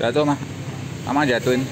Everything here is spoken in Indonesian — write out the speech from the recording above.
Jatuh mah. Mama jatuhin.